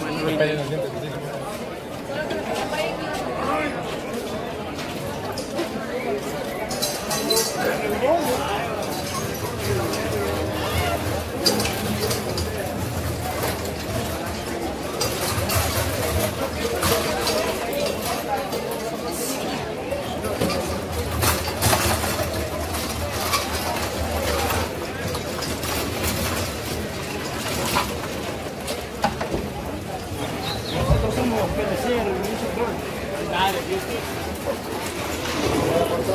Nosotros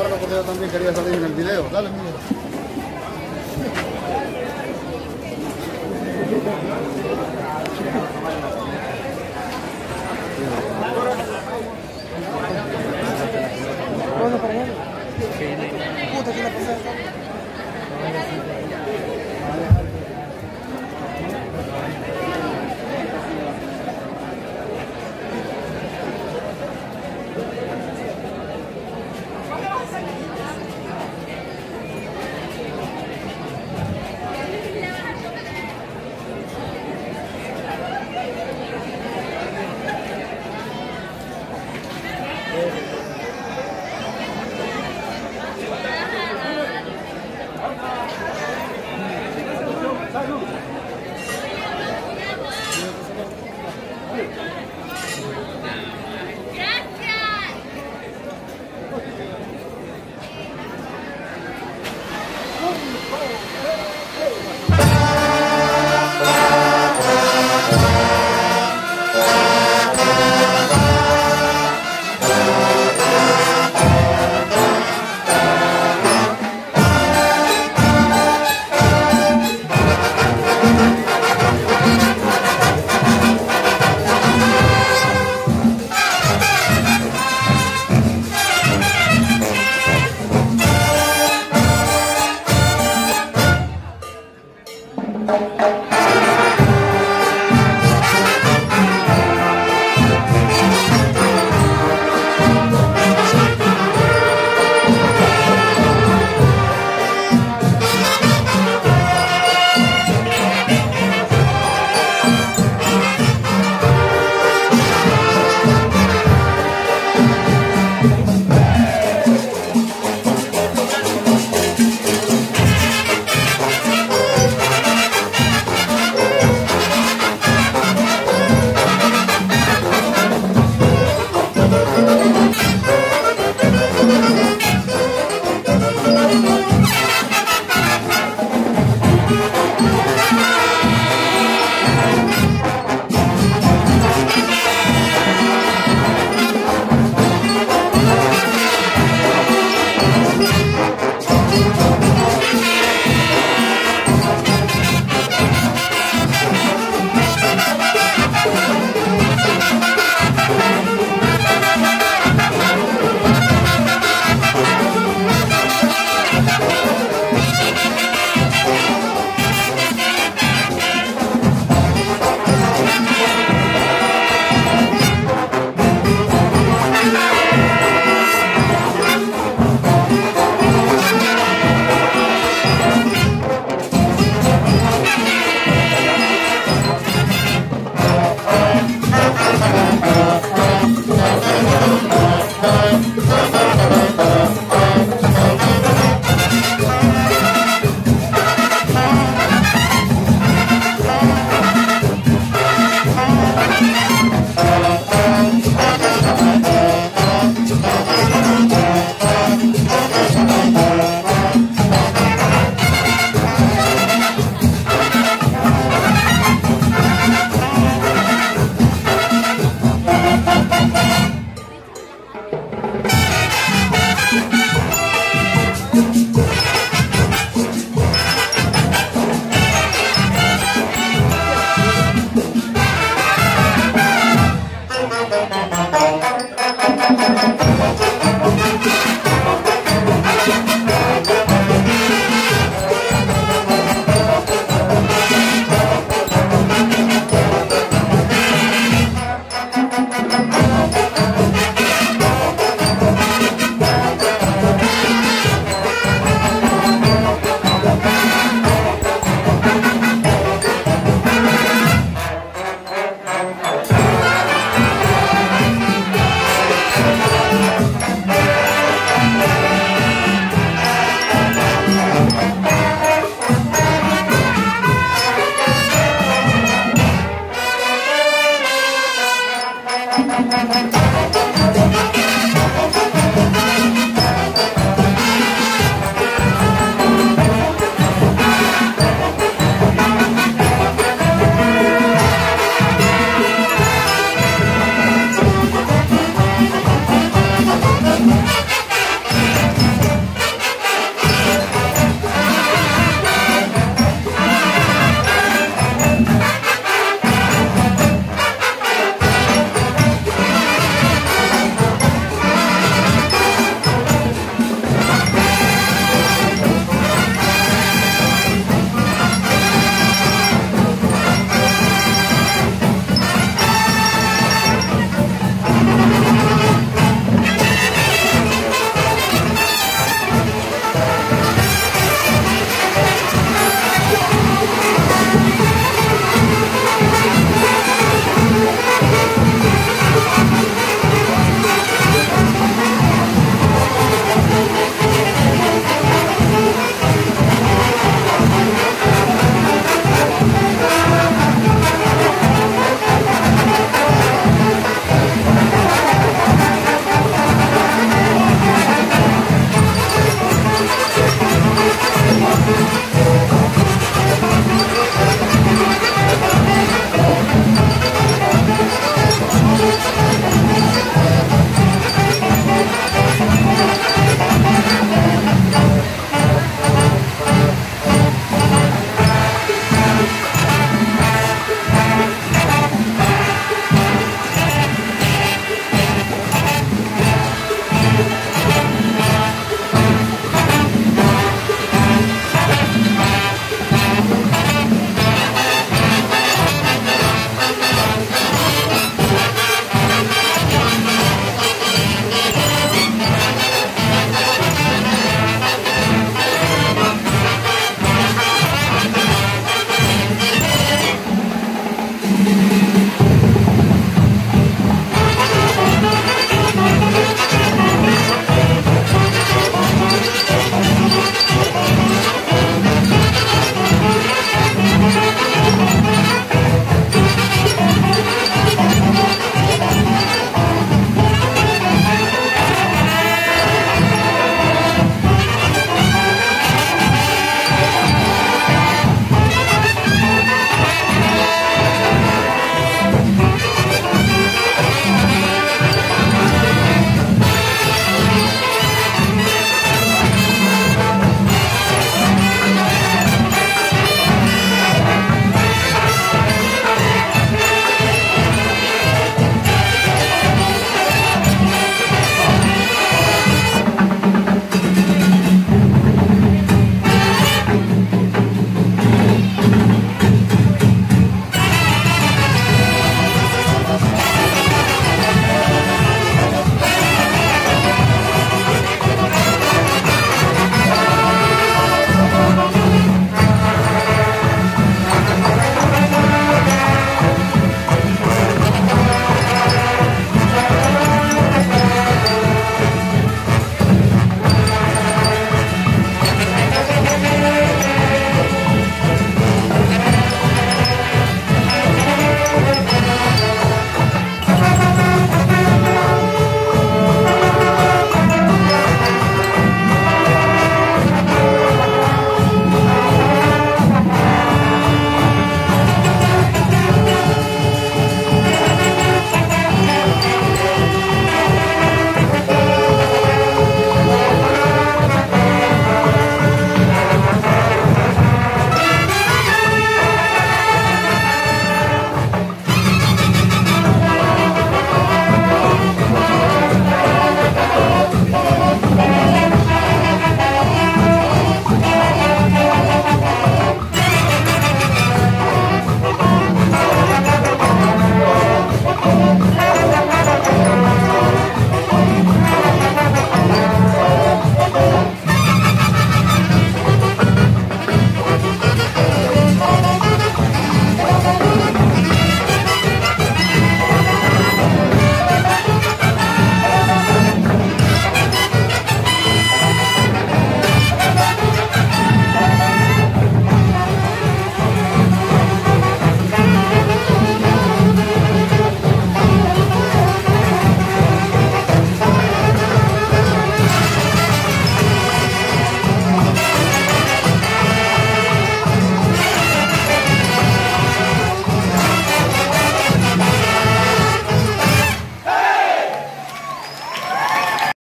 Porque yo también quería salir en el video. Dale, mira. Thank